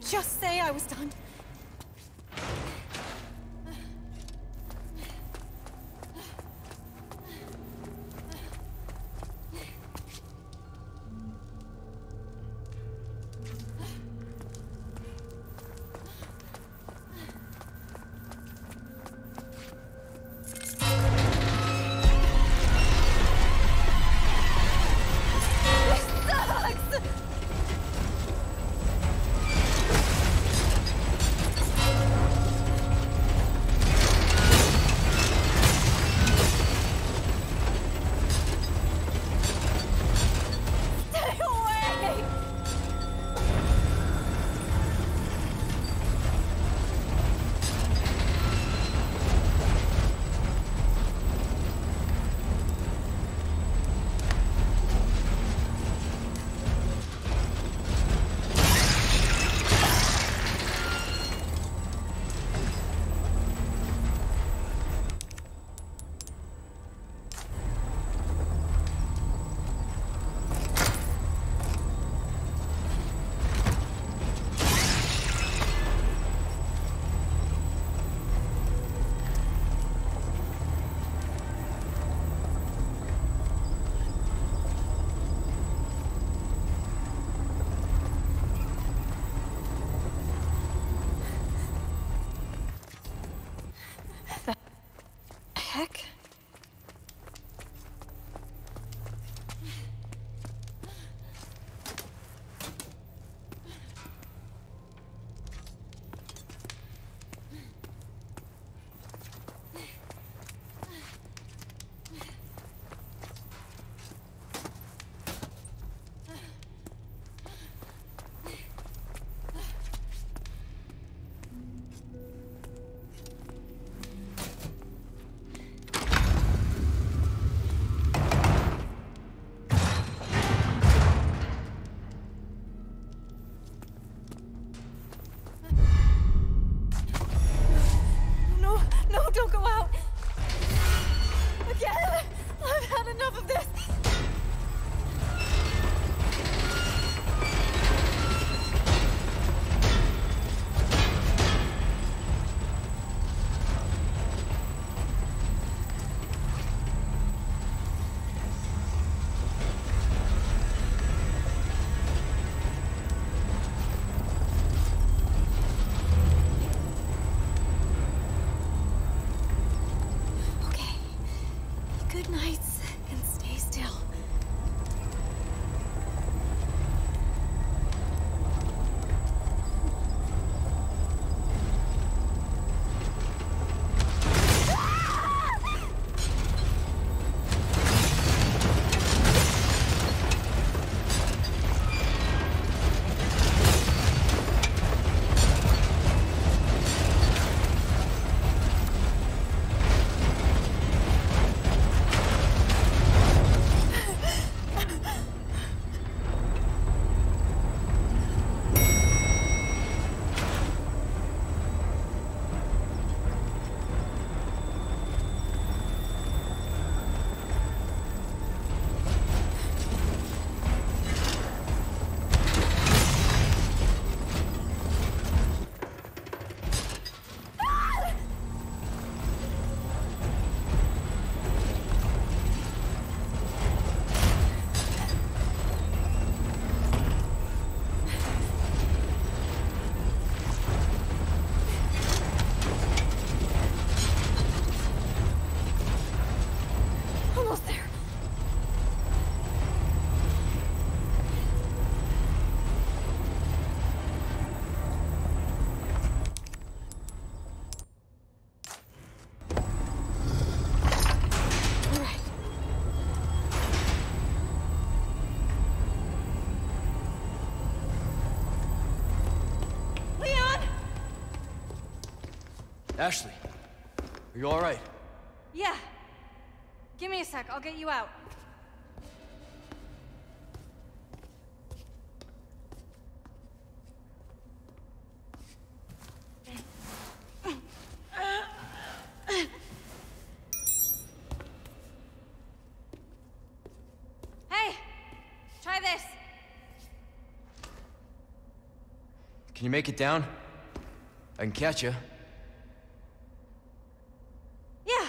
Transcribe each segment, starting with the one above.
just say I was done? Heck? Good nights and stay still. Ashley, are you alright? Yeah. Give me a sec. I'll get you out. Hey! Try this. Can you make it down? I can catch you. Yeah,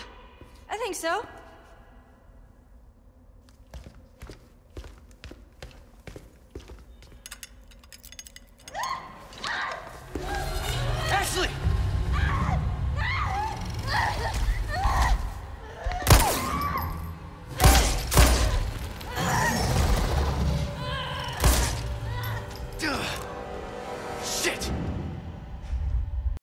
I think so.